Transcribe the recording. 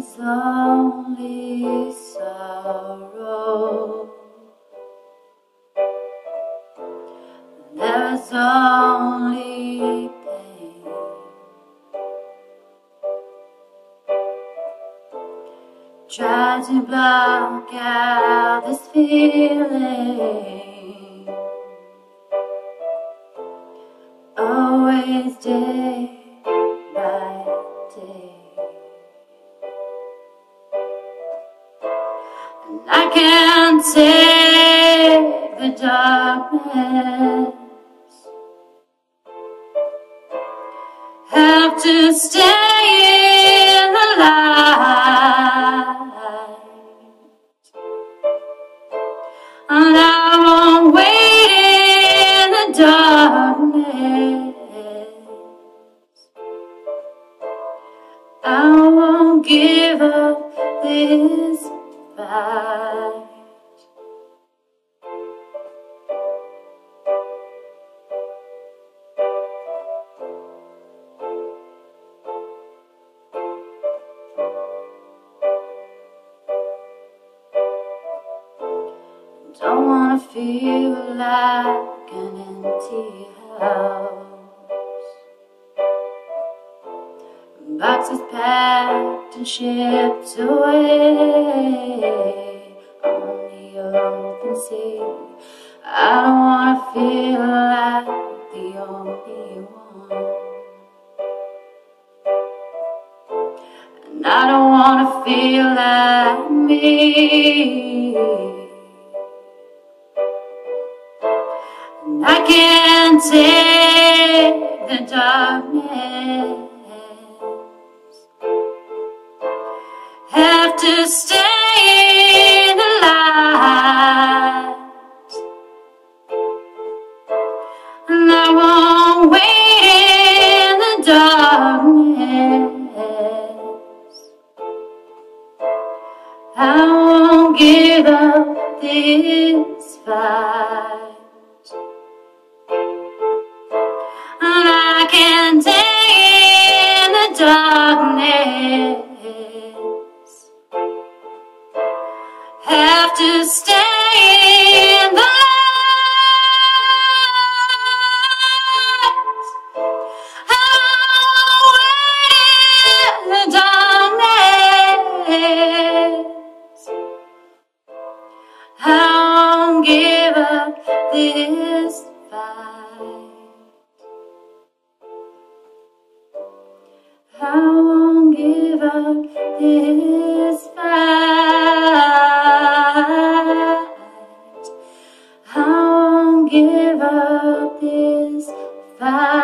is only sorrow. There is only pain. Try to block out this feeling. Always day I can't take the darkness. Have to stay in the light. And I won't wait in the darkness. I won't give up this Don't wanna feel like an empty house. Boxes packed and shipped away on the open sea. I don't wanna feel like the only one. And I don't wanna feel like me. And I can't take the darkness. To stay in the light. And I won't wait in the darkness. I won't give up this fight. And I can take in the darkness. Have to stay in the light. I'll wait in the darkness. I won't give up this fight. I won't give up this fight. Bye.